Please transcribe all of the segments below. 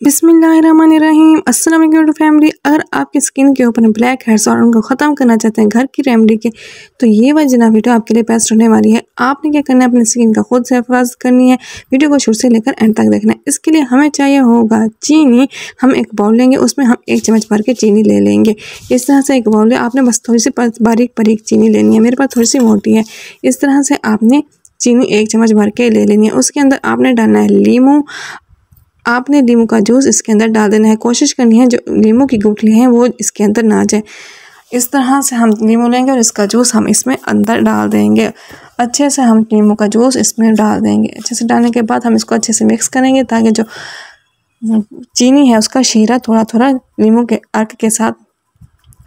बिसमीम अस्सलाम फैमिली। अगर आपकी स्किन के ऊपर ब्लैक हेड्स और उनको ख़त्म करना चाहते हैं घर की रेमडी के तो ये वह जना वीडियो आपके लिए बेस्ट होने वाली है। आपने क्या करना है? अपनी स्किन का खुद से हिफाजत करनी है। वीडियो को शुरू से लेकर एंड तक देखना है। इसके लिए हमें चाहिए होगा चीनी। हम एक बाउल लेंगे, उसमें हम एक चम्मच भर के चीनी ले लेंगे। इस तरह से एक बाउल आपने बस थोड़ी सी बारीक बारीक चीनी लेनी है। मेरे पास थोड़ी सी मोटी है। इस तरह से आपने चीनी एक चम्मच भर के ले लेनी है। उसके अंदर आपने डालना है लीमू। आपने लीमू का जूस इसके अंदर डाल देना है। कोशिश करनी है, जो लीमू की गुठली है, वो इसके अंदर ना जाए। इस तरह से हम लीमू लेंगे और इसका जूस हम इसमें अंदर डाल देंगे। अच्छे से हम लीमू का जूस इसमें डाल देंगे। अच्छे से डालने के बाद हम इसको अच्छे से मिक्स करेंगे, ताकि जो चीनी है, उसका शीरा थोड़ा थोड़ा लीमू के अर्क के साथ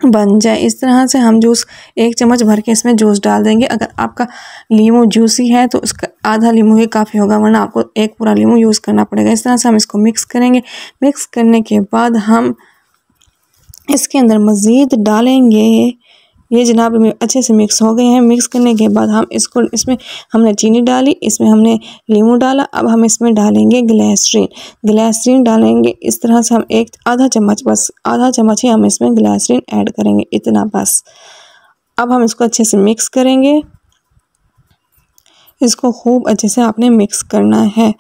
बन जाए। इस तरह से हम जूस एक चम्मच भर के इसमें जूस डाल देंगे। अगर आपका लीम जूसी है तो उसका आधा लीमू ही काफ़ी होगा, वरना आपको एक पूरा लीम यूज़ करना पड़ेगा। इस तरह से हम इसको मिक्स करेंगे। मिक्स करने के बाद हम इसके अंदर मज़ीद डालेंगे ये जनाब अच्छे से मिक्स हो गए हैं। मिक्स करने के बाद हम इसको, इसमें हमने चीनी डाली, इसमें हमने लीमू डाला। अब हम इसमें डालेंगे ग्लैसरीन ग्लैसरीन डालेंगे, इस तरह से हम एक आधा चम्मच, बस आधा चम्मच ही हम इसमें ग्लैसरीन ऐड करेंगे, इतना बस। अब हम इसको अच्छे से मिक्स करेंगे। इसको खूब अच्छे से आपने मिक्स करना है।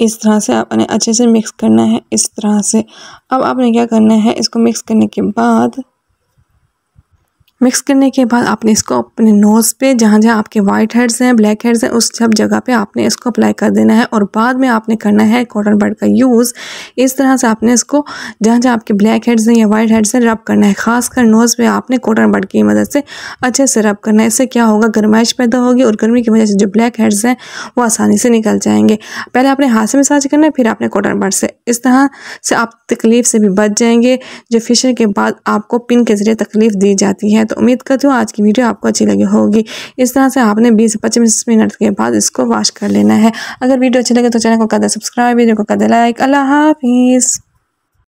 इस तरह से आपने अच्छे से मिक्स करना है, इस तरह से। अब आपने क्या करना है, इसको मिक्स करने के बाद मिक्स करने के बाद आपने इसको अपने नोज़ पे, जहाँ जहाँ आपके वाइट हेड्स हैं ब्लैक हेड्स हैं, उस सब जगह पे आपने इसको अप्लाई कर देना है और बाद में आपने करना है कॉटन बर्ड का यूज़ इस तरह से आपने इसको जहाँ जहाँ आपके ब्लैक हेड्स हैं या वाइट हेड्स हैं रब करना है। खासकर नोज़ पे आपने कॉटन बर्ड की मदद से अच्छे से रब करना है। इससे क्या होगा? गर्माइश पैदा होगी और गर्मी की वजह से जो ब्लैक हेड्स हैं, वो आसानी से निकल जाएँगे। पहले आपने हाथ से मसाज करना है, फिर आपने कॉटन बर्ड से। इस तरह से आप तकलीफ़ से भी बच जाएँगे, जो फिशर के बाद आपको पिन के ज़रिए तकलीफ़ दी जाती है। तो उम्मीद करती हूँ आज की वीडियो आपको अच्छी लगी होगी। इस तरह से आपने बीस से पच्चीस मिनट के बाद इसको वॉश कर लेना है। अगर वीडियो अच्छी लगे तो चैनल को कर दे सब्सक्राइब वीडियो को कर दे लाइक अल्लाह हाफिज़।